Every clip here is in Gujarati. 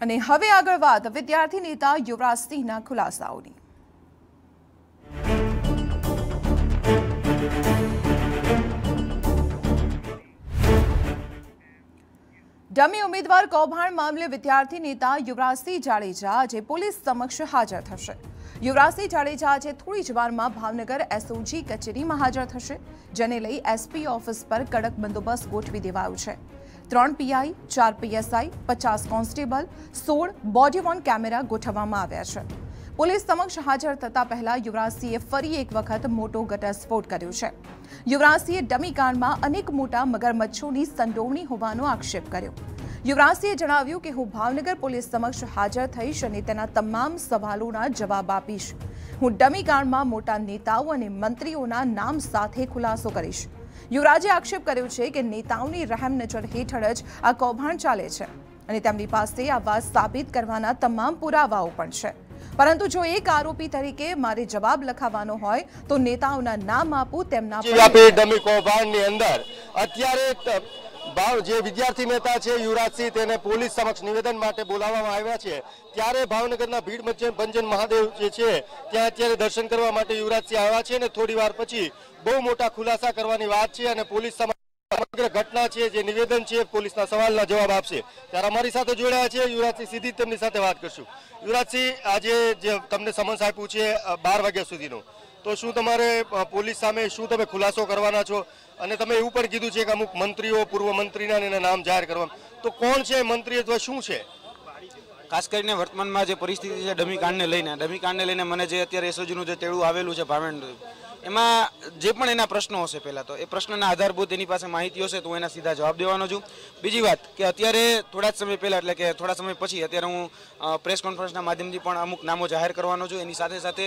અને હવે આગળ વાત વિદ્યાર્થી નેતા યુવરાજસિંહના ખુલાસાઓની. ડમી ઉમેદવાર કૌભાંડ મામલે વિદ્યાર્થી નેતા યુવરાજસિંહ જાડેજા આજે પોલીસ સમક્ષ હાજર થશે. યુવરાજસિંહ જાડેજા આજે થોડી જ વારમાં ભાવનગર એસઓજી કચેરીમાં હાજર થશે, જેને લઈ એસપી ઓફિસ પર કડક બંદોબસ્ત ગોઠવી દેવાયો છે. ત્રણ પીઆઈ, ચાર પીએસઆઈ, પચાસ કોન્સ્ટેબલ, સોળ બોડી વોર્ન કેમેરા ગોઠવવામાં આવ્યા છે. પોલીસ સમક્ષ હાજર થતા પહેલા યુવરાજસિંહે ફરી એક વખત મોટો ઘટસ્ફોટ કર્યો છે. યુવરાજસિંહે ડમી કાંડમાં અનેક મોટા મગરમચ્છોની સંડોવણી હોવાનો આક્ષેપ કર્યો. યુવરાજસિંહે જણાવ્યું કે, હું ભાવનગર પોલીસ સમક્ષ હાજર થઈશ અને તેના તમામ સવાલોના જવાબ આપીશ. હું ડમી કાંડમાં મોટા નેતાઓ અને મંત્રીઓના નામ સાથે ખુલાસો કરીશ. યુવરાજે આક્ષેપ કર્યો છે કે નેતાઓની રહેમ નજર હેઠળ જ આ કૌભાંડ ચાલે છે અને તેમની પાસે આ વાત સાબિત કરવાના તમામ પુરાવાઓ પણ છે. પરંતુ જો એક આરોપી તરીકે મારે જવાબ લખાવવાનો હોય, તો નેતાઓના નામ આપું તેમના ડમી કૌભાંડની અંદર અત્યારે ભાવ જે વિદ્યાર્થી નેતા છે, યુવરાજસિંહ, તેને પોલીસ સમક્ષ નિવેદન માટે બોલાવવામાં આવ્યા છે. ત્યારે ભાવનગરના ભીડ ભંજન ભંજન મહાદેવ જે છે, ત્યાં અત્યારે દર્શન કરવા માટે યુવરાજસિંહ આવ્યા છે અને થોડી વાર પછી બહુ મોટા ખુલાસા કરવાની વાત છે અને પોલીસ સમગ્ર ઘટના છે, જે નિવેદન છે, પોલીસના સવાલના જવાબ આપશે. ત્યારે અમારી સાથે જોડાયા છે યુવરાજસિંહ, સીધી તેમની સાથે વાત કરશું. યુવરાજસિંહ, આજે જે તમને સમન્સ આપ્યું છે બાર વાગ્યા સુધીનું. તો શું તમારે પોલીસ સામે શું તમે ખુલાસો કરવાના છો? અને તમે એવું પણ કીધું છે કે અમુક મંત્રીઓ, પૂર્વ મંત્રીના નામ જાહેર કરવા. તો કોણ છે મંત્રી અથવા શું છે? ખાસ કરીને વર્તમાનમાં જે પરિસ્થિતિ છે ડમી કાંડને લઈને, ડમી કાંડને લઈને મને જે અત્યારે એસઓજીનું જે તેડું આવેલું છે ભાવેણ એમાં જે પણ એના પ્રશ્નો હશે પહેલાં તો, એ પ્રશ્નના આધારભૂત એની પાસે માહિતી હશે તો હું એના સીધા જવાબ દેવાનો છું. બીજી વાત કે અત્યારે થોડા જ સમય પહેલાં એટલે કે થોડા સમય પછી અત્યારે હું પ્રેસ કોન્ફરન્સના માધ્યમથી પણ અમુક નામો જાહેર કરવાનો છું. એની સાથે સાથે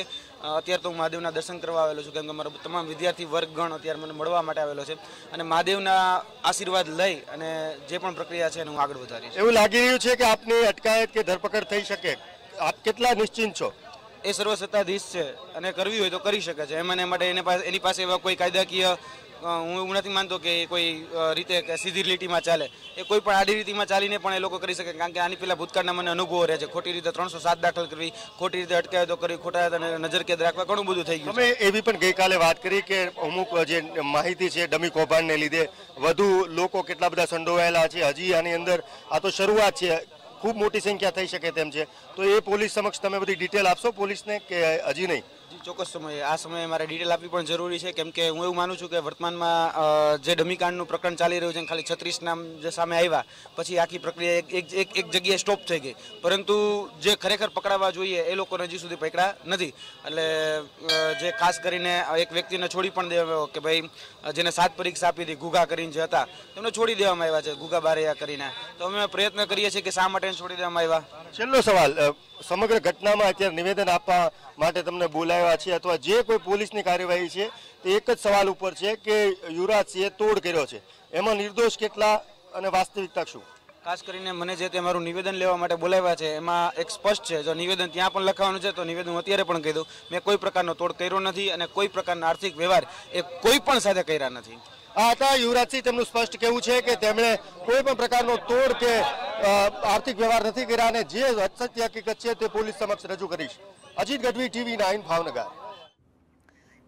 અત્યારે તો હું મહાદેવના દર્શન કરવા આવેલો છું. કેમ કે મારો તમામ વિદ્યાર્થી વર્ગગણ અત્યારે મને મળવા માટે આવેલો છે. અને મહાદેવના આશીર્વાદ લઈ અને જે પણ પ્રક્રિયા છે એને હું આગળ વધારીશ. એવું લાગી રહ્યું છે કે આપની અટકાયત કે ધરપકડ થઈ શકે. આપ કેટલા નિશ્ચિંત છો? એ સર્વસત્તાધીશ છે અને કરવી હોય તો કરી શકે છે. એમને માટે એને પાસે એની પાસે એવા કોઈ કાયદાકીય હું એવું નથી માનતો કે એ કોઈ રીતે સીધી લીટીમાં ચાલે. એ કોઈ પણ આડી રીતિમાં ચાલીને પણ એ લોકો કરી શકે. કારણ કે આની પહેલા ભૂતકાળના મને અનુભવો રહે છે. ખોટી રીતે ત્રણસો સાત દાખલ કરવી ખોટી રીતે અટકાયતો કરવી ખોટા નજરકેદ રાખવા ઘણું બધું થઈ ગયું અમે એવી પણ ગઈકાલે વાત કરી કે અમુક જે માહિતી છે ડમી કૌભાંડને લીધે વધુ લોકો કેટલા બધા સંડોવાયેલા છે. હજી આની અંદર આ તો શરૂઆત છે. ખૂબ મોટી સંખ્યા થઈ શકે તેમ છે. તો એ પોલીસ સમક્ષ તમે બધી ડિટેલ આપશો પોલીસને કે હજી નહીં? ચોક્કસ સમયે, આ સમયે મારે ડિટેલ આપવી પણ જરૂરી છે, કેમ કે હું એવું માનું છું કે વર્તમાનમાં જે ડમીકાંડનું પ્રકરણ ચાલી રહ્યું છે ખાલી છત્રીસ નામ જે સામે આવ્યા, પછી આખી પ્રક્રિયા એક એક એક જગ્યાએ સ્ટોપ થઈ ગઈ. પરંતુ જે ખરેખર પકડાવવા જોઈએ એ લોકોને હજી સુધી પકડા નથી. એટલે જે ખાસ કરીને એક વ્યક્તિને છોડી પણ દેવાયો કે ભાઈ, જેને સાત પરીક્ષા આપી હતી, ગુગા કરીને જે હતા, તેમને છોડી દેવામાં આવ્યા છે, ગુગા બારૈયા કરીને. તો અમે પ્રયત્ન કરીએ છીએ કે શા માટે છોડી દેવામાં આવ્યા? છેલ્લો સવાલ સમગ્ર ઘટનામાં અત્યારે નિવેદન આપવા માટે તમને બોલાવ્યા છે અથવા જે કોઈ પોલીસની કાર્યવાહી છે તે એક જ સવાલ ઉપર છે કે યુવરાજસિંહે તોડ કર્યો છે. એમાં નિર્દોષ કેટલા અને વાસ્તવિકતા શું? ખાસ કરીને મને જે તે મારું નિવેદન લેવા માટે બોલાવ્યા છે એમાં એક સ્પષ્ટ છે. જો નિવેદન ત્યાં પણ લખવાનું છે તો નિવેદન હું અત્યારે પણ કહી દઉં. મેં કોઈ પ્રકારનો તોડ કર્યો નથી અને કોઈ પ્રકારના આર્થિક વ્યવહાર એ કોઈ પણ સાથે કર્યા નથી. આ હતા યુવરાજસિંહ. તેમનું સ્પષ્ટ કહેવું છે કે તેમણે કોઈ પણ પ્રકારનો તોડ કે આર્થિક વ્યવહાર નથી કર્યા અને જે સત્ય હકીકત છે તે પોલીસ સમક્ષ રજૂ કરીશ. Ajit Gadhvi, TV nine, Bhavnagar.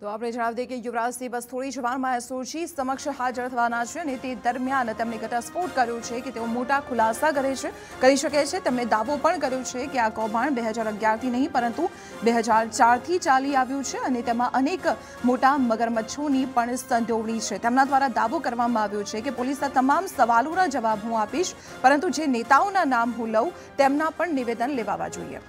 તો આપણે જણાવી દઈએ કે યુવરાજસિંહ બસ થોડી જ વારમાં એસઓજી સમક્ષ હાજર થવાના છે અને તે દરમિયાન તેમણે ઘટસ્ફોટ કર્યો છે કે તેઓ મોટા ખુલાસા કરે છે, કરી શકે છે. તેમણે દાવો પણ કર્યો છે કે આ કૌભાંડ બે હજાર અગિયારથી નહીં, પરંતુ બે હજાર ચારથી ચાલી આવ્યું છે અને તેમાં અનેક મોટા મગરમચ્છોની પણ સંડોવણી છે. તેમના દ્વારા દાવો કરવામાં આવ્યો છે કે પોલીસના તમામ સવાલોના જવાબ હું આપીશ, પરંતુ જે નેતાઓના નામ હું લઉં તેમના પણ નિવેદન લેવાવા જોઈએ.